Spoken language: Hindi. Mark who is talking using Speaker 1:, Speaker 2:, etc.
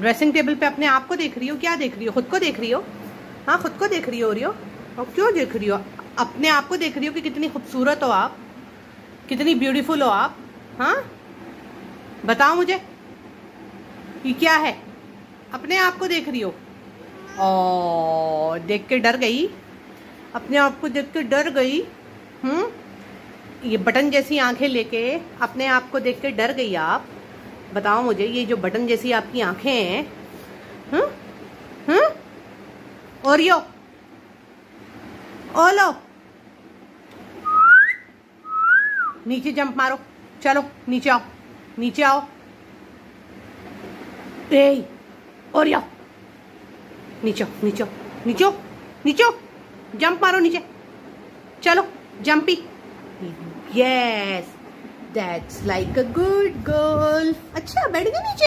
Speaker 1: ड्रेसिंग टेबल पे अपने आप को देख रही हो, क्या देख रही हो? खुद को देख रही हो? हाँ खुद को देख रही हो रही हो और क्यों देख रही हो? अपने आप को देख रही हो कि कितनी खूबसूरत हो आप, कितनी ब्यूटीफुल हो आप हाँ? बताओ मुझे ये क्या है? अपने आप को देख रही हो। ओ देख के डर गई। अपने आप को देख के डर गई। हम्म? ये बटन जैसी आँखें लेके अपने आप को देख के डर गई आप। बताओ मुझे, ये जो बटन जैसी आपकी आँखें हैं हम्म? हम्म? ओरियो। ओलो। नीचे जंप मारो। चलो, नीचे आओ। नीचे आओ। ए, ओरियो। नीचे नीचे नीचे नीचे जंप मारो नीचे। चलो, jumpy. Yes that's like a good girl अच्छा बैठ गए नीचे